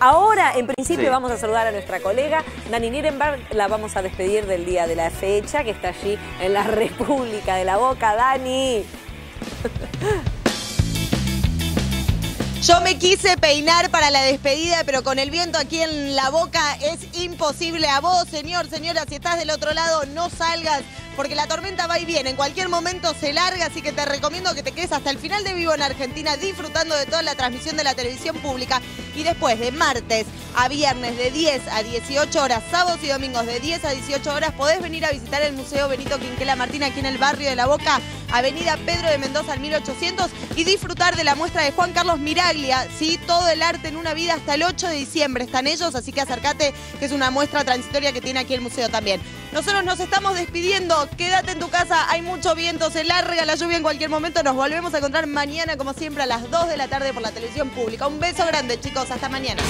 Ahora, en principio, Sí. vamos a saludar a nuestra colega Dani Nierenberg. La vamos a despedir del día de la fecha, que está allí en la República de la Boca. Dani. Yo me quise peinar para la despedida, pero con el viento aquí en la boca es imposible. A vos, señor, señora, si estás del otro lado, no salgas, porque la tormenta va y viene. En cualquier momento se larga, así que te recomiendo que te quedes hasta el final de Vivo en Argentina, disfrutando de toda la transmisión de la televisión pública. Y después, de martes a viernes, de 10 a 18 horas, sábados y domingos, de 10 a 18 horas, podés venir a visitar el Museo Benito Quinquela Martín aquí en el barrio de La Boca, Avenida Pedro de Mendoza al 1800, y disfrutar de la muestra de Juan Carlos Miraglia, ¿sí? Todo el arte en una vida hasta el 8 de diciembre. Están ellos, así que acércate, que es una muestra transitoria que tiene aquí el museo también. Nosotros nos estamos despidiendo, quédate en tu casa, hay mucho viento, se larga la lluvia en cualquier momento. Nos volvemos a encontrar mañana, como siempre, a las 2 de la tarde por la televisión pública. Un beso grande, chicos, hasta mañana.